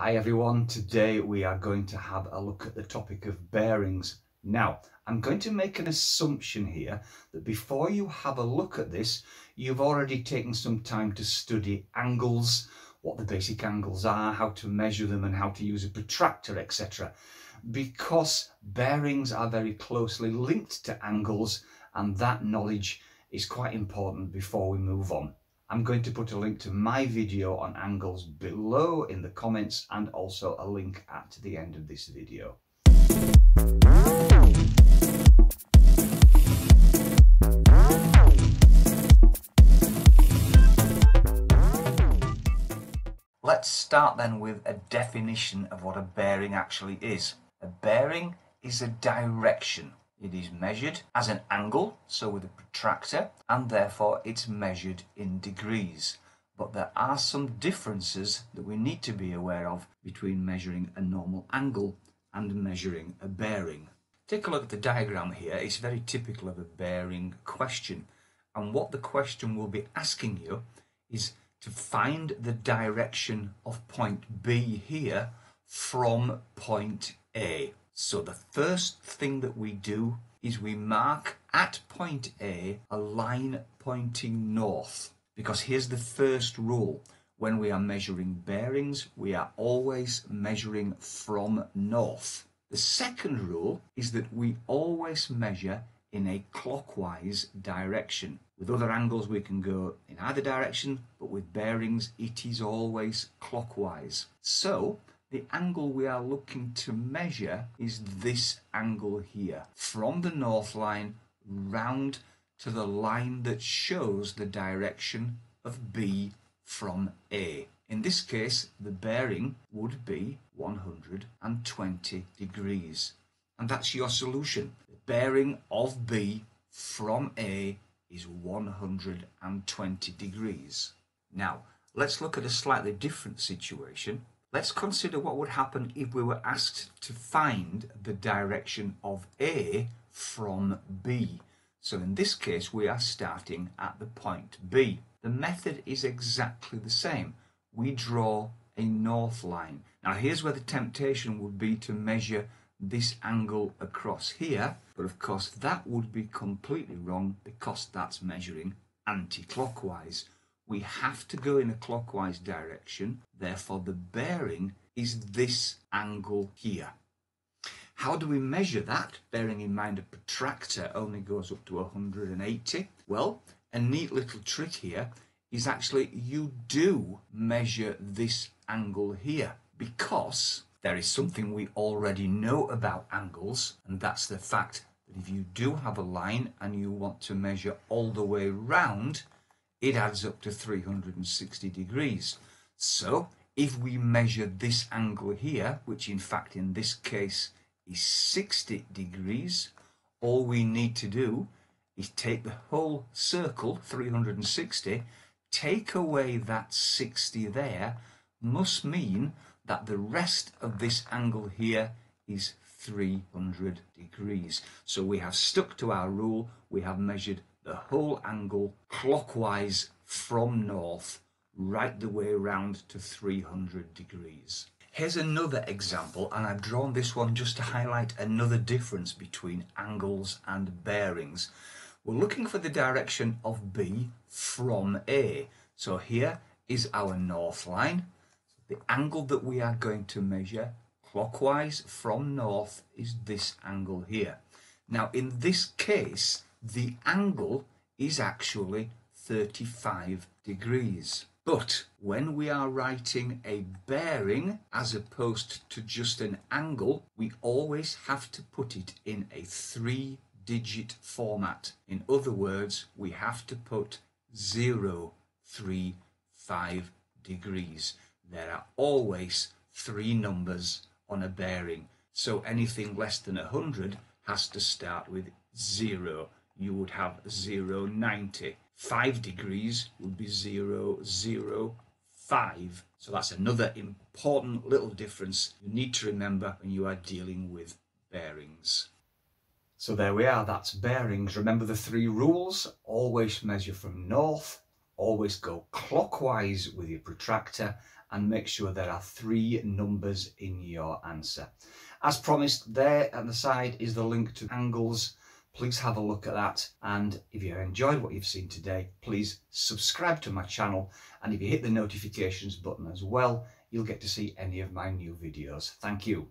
Hi everyone, today we are going to have a look at the topic of bearings. Now, I'm going to make an assumption here that before you have a look at this, you've already taken some time to study angles, what the basic angles are, how to measure them and how to use a protractor, etc. Because bearings are very closely linked to angles and that knowledge is quite important before we move on. I'm going to put a link to my video on angles below in the comments and also a link at the end of this video. Let's start then with a definition of what a bearing actually is. A bearing is a direction it is measured as an angle, so with a protractor, and therefore it's measured in degrees. But there are some differences that we need to be aware of between measuring a normal angle and measuring a bearing. Take a look at the diagram here. It's very typical of a bearing question. And what the question will be asking you is to find the direction of point B here from point A. So the first thing that we do is we mark at point A a line pointing north. Because here's the first rule. When we are measuring bearings, we are always measuring from north. The second rule is that we always measure in a clockwise direction. With other angles we can go in either direction, but with bearings it is always clockwise. So the angle we are looking to measure is this angle here, from the north line round to the line that shows the direction of B from A. In this case, the bearing would be 120 degrees. And that's your solution. The bearing of B from A is 120 degrees. Now, let's look at a slightly different situation Let's consider what would happen if we were asked to find the direction of A from B. So in this case, we are starting at the point B. The method is exactly the same. We draw a north line. Now here's where the temptation would be to measure this angle across here, but of course that would be completely wrong because that's measuring anti-clockwise we have to go in a clockwise direction. Therefore, the bearing is this angle here. How do we measure that? Bearing in mind a protractor only goes up to 180. Well, a neat little trick here is actually you do measure this angle here because there is something we already know about angles and that's the fact that if you do have a line and you want to measure all the way round it adds up to 360 degrees. So if we measure this angle here, which in fact in this case is 60 degrees, all we need to do is take the whole circle, 360, take away that 60 there, must mean that the rest of this angle here is 300 degrees. So we have stuck to our rule, we have measured the whole angle clockwise from north right the way around to 300 degrees. Here's another example and I've drawn this one just to highlight another difference between angles and bearings. We're looking for the direction of B from A. So here is our north line. The angle that we are going to measure clockwise from north is this angle here. Now in this case the angle is actually 35 degrees. But when we are writing a bearing as opposed to just an angle, we always have to put it in a three digit format. In other words, we have to put 0, 3, 5 degrees. There are always three numbers on a bearing. So anything less than 100 has to start with 0 you would have 0, 90. 5 degrees would be 0, 0, 5. So that's another important little difference you need to remember when you are dealing with bearings. So there we are, that's bearings. Remember the three rules. Always measure from north, always go clockwise with your protractor, and make sure there are three numbers in your answer. As promised, there at the side is the link to angles. Please have a look at that. And if you enjoyed what you've seen today, please subscribe to my channel. And if you hit the notifications button as well, you'll get to see any of my new videos. Thank you.